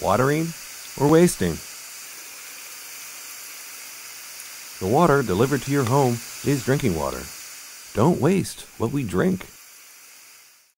watering, or wasting. The water delivered to your home is drinking water. Don't waste what we drink.